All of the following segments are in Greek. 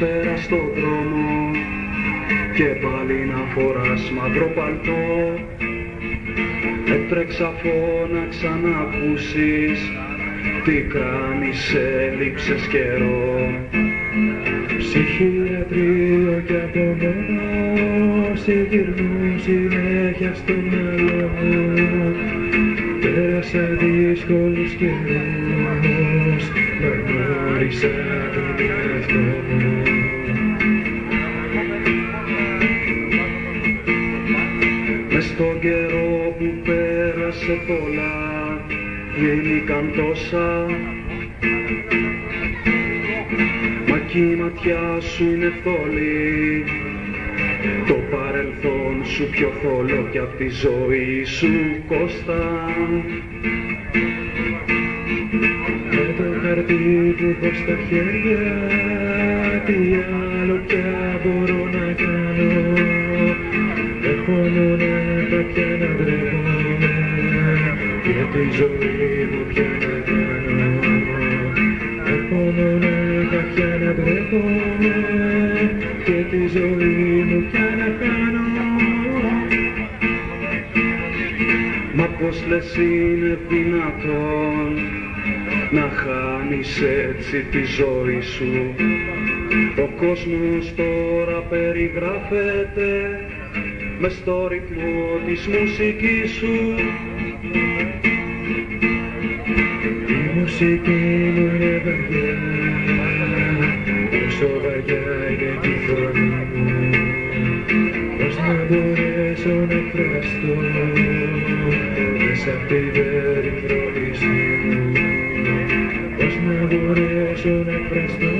πέρα στο δρόμο και πάλι να φοράς μαύρο παλτό Έτρεξα φώναξα να ακούσεις τι κάνεις έλειψες καιρό. Ψυχιατρίο και από μόνο σε γυρνούν συνέχεια στο μυαλό μου Πέρασα δύσκολους καιρούς. Μα γνώρισα πέρασε πολλά γίνηκαν τόσα. Μα κι η ματιά σου είναι θόλη το παρελθόν σου πιο θόλο κι απ' τη ζωή σου Κώστα. Με το χαρτί που έχω στα χέρια τι άλλο πια μπορώ να κάνω για τη ζωή μου πια να κάνω. Έχω μόνο κάποια να ντρέπομαι και τη ζωή μου πια να κάνω. Μα πως λες είναι δυνατόν να χάνεις έτσι τη ζωή σου. Ο κόσμος τώρα περιγράφεται μες στο ρυθμό της μουσικής σου Η μουσική μου είναι βαριά Πόσο βαριά είναι και η φωνή μου. Πώς να μπορέσω να εκφραστώ Μέσα απ' την περιφρόνηση μου. Πώς να μπορέσω να εκφραστώ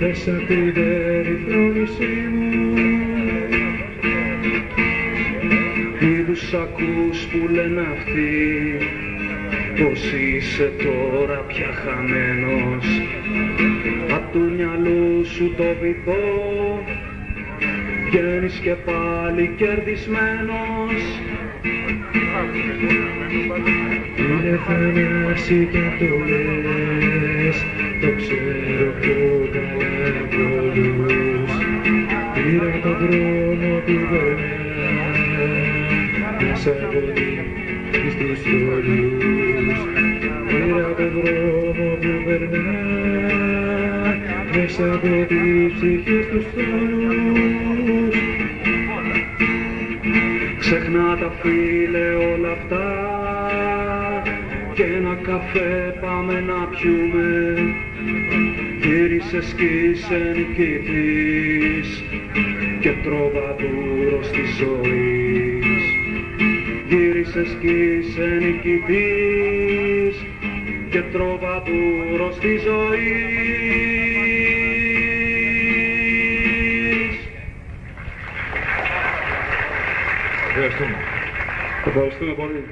Μέσα απ' την περιφρόνηση μου Είδους ακούς που λένε αυτοί πως είσαι τώρα πια χαμένος. Απ' του μυαλού σου το βυθό βγαίνεις και πάλι κερδισμένος. Είναι θανάση κι αν το λες Το ξέρω πιο καλά από όλους Πήρα τον δρόμο που περνά Μέσα από τις τους στόλους Πήρα τον δρόμο που περνά Μέσα από τις ψυχές τους στόλους Ξεχνά τα φίλε όλα αυτά και ένα καφέ πάμε να πιούμε. Γύρισες κι είσαι νικητής και τροβαδούρος της ζωής Γύρισες κι είσαι νικητής και τροβαδούρος της ζωής Ευχαριστούμε. Ευχαριστούμε πολύ.